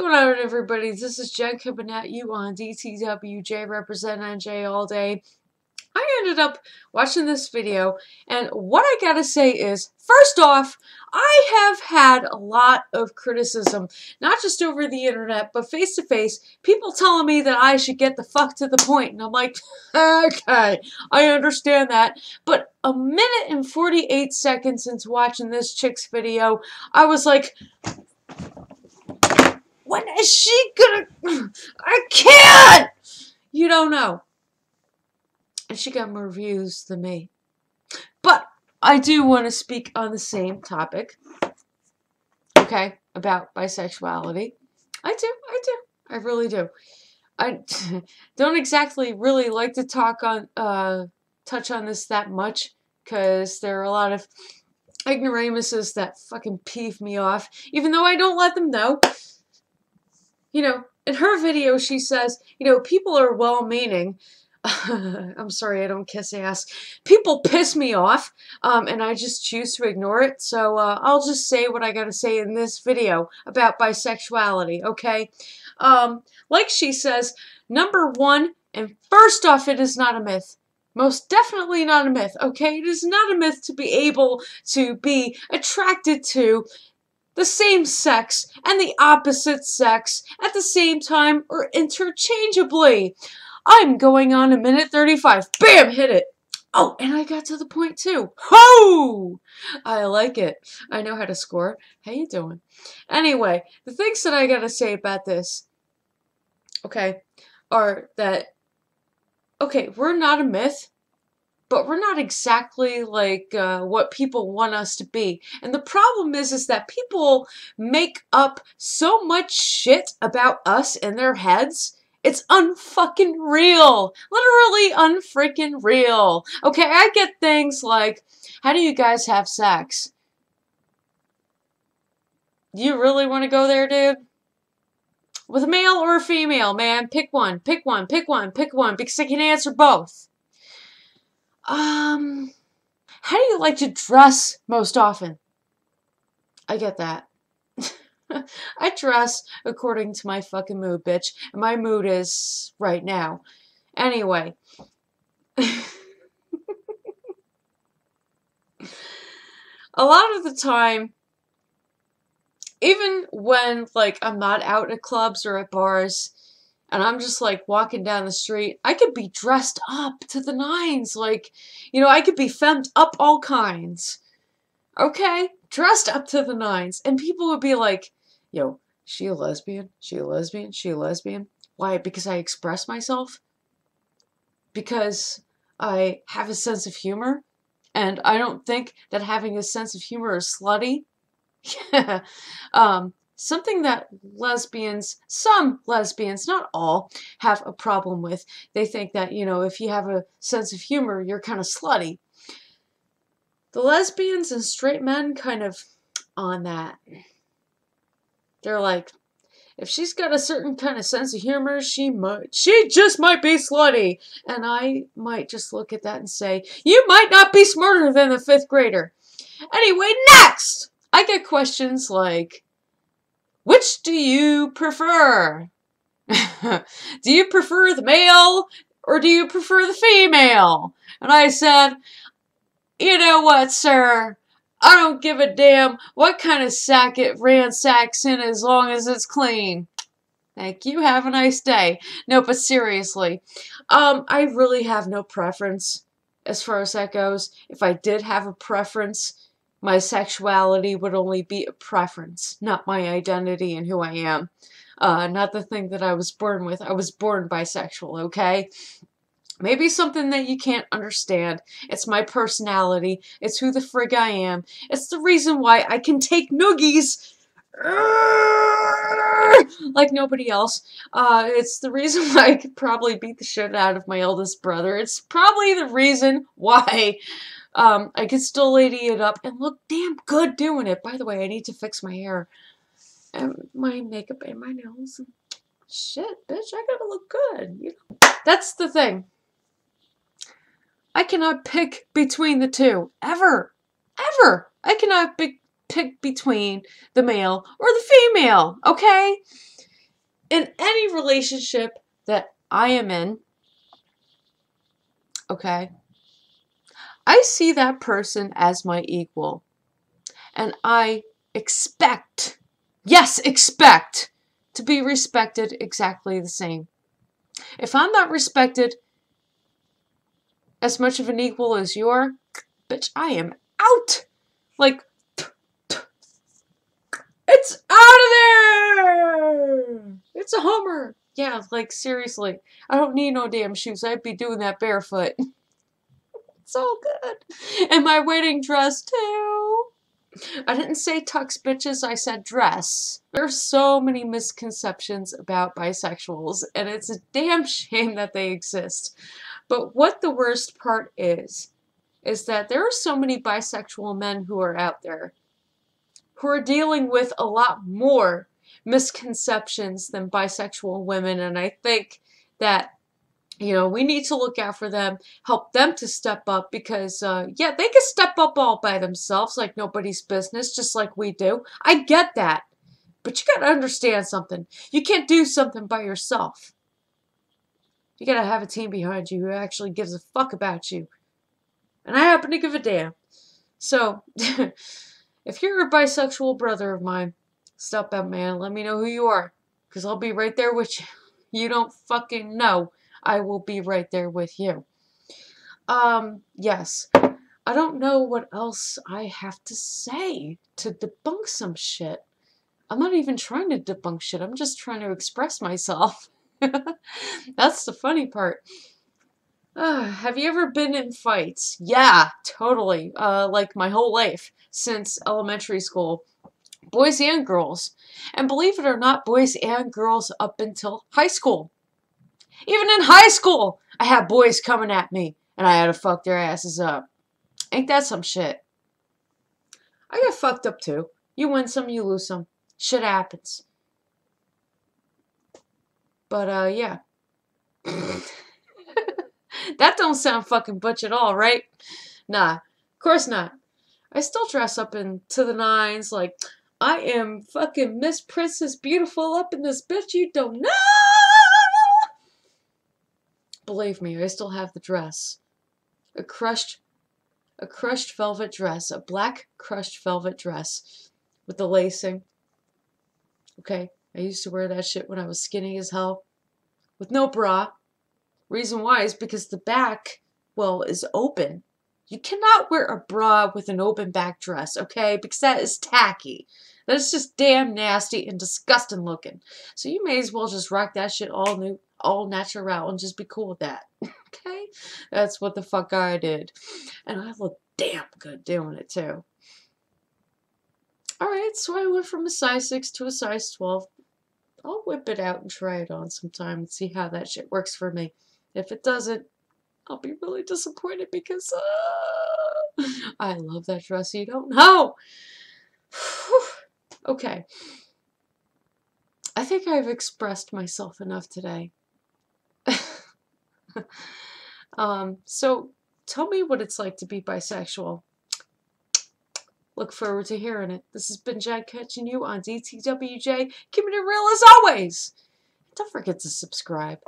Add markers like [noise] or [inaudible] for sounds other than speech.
going on, everybody? This is Jen coming at you on DTWJ Represent NJ all day. I ended up watching this video, and what I gotta say is, first off, I have had a lot of criticism, not just over the internet, but face to face, people telling me that I should get the fuck to the point, and I'm like, [laughs] okay, I understand that, but a minute and 48 seconds since watching this chick's video, I was like, when is she gonna, I can't! You don't know and she got more views than me. But I do want to speak on the same topic, okay, about bisexuality. I do, I do, I really do. I [laughs] don't exactly really like to talk on, uh, touch on this that much because there are a lot of ignoramuses that fucking peeve me off, even though I don't let them know. You know, in her video, she says, you know, people are well meaning, [laughs] I'm sorry, I don't kiss ass. People piss me off, um, and I just choose to ignore it. So uh, I'll just say what I gotta say in this video about bisexuality, okay? Um, like she says, number one, and first off, it is not a myth. Most definitely not a myth, okay? It is not a myth to be able to be attracted to the same sex and the opposite sex at the same time or interchangeably. I'm going on a minute 35. Bam! Hit it. Oh, and I got to the point too. Ho! I like it. I know how to score. How you doing? Anyway, the things that I gotta say about this, okay, are that, okay, we're not a myth, but we're not exactly like uh, what people want us to be. And the problem is, is that people make up so much shit about us in their heads it's unfucking real. Literally unfreaking real. Okay, I get things like, how do you guys have sex? You really want to go there, dude? With a male or a female, man? Pick one, pick one, pick one, pick one, because I can answer both. Um, how do you like to dress most often? I get that. [laughs] I dress according to my fucking mood, bitch. And my mood is right now. Anyway. [laughs] a lot of the time, even when like I'm not out at clubs or at bars, and I'm just like walking down the street, I could be dressed up to the nines. Like, you know, I could be femmed up all kinds. Okay? Dressed up to the nines. And people would be like, yo, she a lesbian? She a lesbian? She a lesbian? Why? Because I express myself? Because I have a sense of humor? And I don't think that having a sense of humor is slutty. [laughs] um, something that lesbians, some lesbians, not all, have a problem with. They think that, you know, if you have a sense of humor, you're kind of slutty. The lesbians and straight men kind of on that. They're like, if she's got a certain kind of sense of humor, she might, she just might be slutty. And I might just look at that and say, you might not be smarter than a fifth grader. Anyway, next! I get questions like, which do you prefer? [laughs] do you prefer the male or do you prefer the female? And I said, you know what, sir? I don't give a damn what kind of sack it ransacks in as long as it's clean. Thank you. Have a nice day. No, but seriously, um, I really have no preference as far as that goes. If I did have a preference, my sexuality would only be a preference, not my identity and who I am. Uh, not the thing that I was born with. I was born bisexual, okay? Maybe something that you can't understand. It's my personality. It's who the frig I am. It's the reason why I can take noogies [laughs] like nobody else. Uh, it's the reason [laughs] why I could probably beat the shit out of my eldest brother. It's probably the reason why um, I could still lady it up and look damn good doing it. By the way, I need to fix my hair and my makeup and my nails. Shit, bitch, I gotta look good. You know, that's the thing. I cannot pick between the two. Ever. Ever. I cannot be pick between the male or the female. Okay? in any relationship that I am in, okay, I see that person as my equal. And I expect, yes, expect to be respected exactly the same. If I'm not respected as much of an equal as you're, bitch, I am out. Like, it's out of there! It's a Hummer. Yeah, like, seriously. I don't need no damn shoes. I'd be doing that barefoot. [laughs] so good. And my wedding dress, too. I didn't say tux bitches, I said dress. There's so many misconceptions about bisexuals, and it's a damn shame that they exist. But what the worst part is, is that there are so many bisexual men who are out there who are dealing with a lot more misconceptions than bisexual women, and I think that you know, we need to look out for them, help them to step up because, uh, yeah, they can step up all by themselves like nobody's business, just like we do. I get that. But you gotta understand something. You can't do something by yourself. You gotta have a team behind you who actually gives a fuck about you. And I happen to give a damn. So, [laughs] if you're a bisexual brother of mine, step up, man. Let me know who you are. Because I'll be right there with you. You don't fucking know. I will be right there with you. Um, yes. I don't know what else I have to say to debunk some shit. I'm not even trying to debunk shit. I'm just trying to express myself. [laughs] That's the funny part. Uh, [sighs] have you ever been in fights? Yeah, totally. Uh, like my whole life since elementary school. Boys and girls. And believe it or not, boys and girls up until high school. Even in high school, I had boys coming at me and I had to fuck their asses up. Ain't that some shit? I got fucked up too. You win some, you lose some. Shit happens. But, uh, yeah. [laughs] that don't sound fucking butch at all, right? Nah, of course not. I still dress up in to the nines, like, I am fucking Miss Princess Beautiful up in this bitch you don't know! Believe me, I still have the dress. A crushed a crushed velvet dress, a black crushed velvet dress with the lacing. Okay, I used to wear that shit when I was skinny as hell with no bra. Reason why is because the back, well, is open. You cannot wear a bra with an open back dress, okay? Because that is tacky. That is just damn nasty and disgusting looking. So you may as well just rock that shit all new all natural and just be cool with that. [laughs] okay? That's what the fuck I did. And I look damn good doing it too. Alright, so I went from a size 6 to a size 12. I'll whip it out and try it on sometime and see how that shit works for me. If it doesn't, I'll be really disappointed because uh, I love that dress. You don't know. Okay. I think I've expressed myself enough today. [laughs] um, so tell me what it's like to be bisexual. Look forward to hearing it. This has been Jack catching you on DTWJ. Keeping it real as always. Don't forget to subscribe.